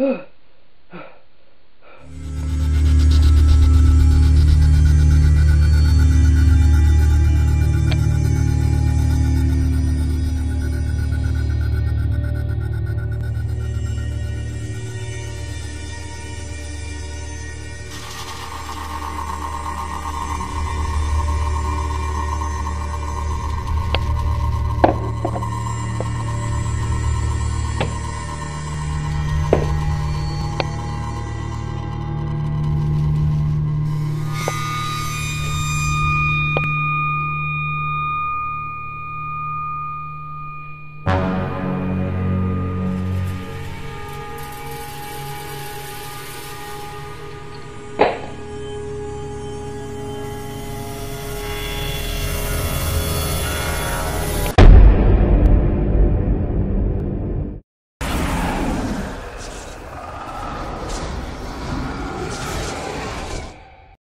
Ugh.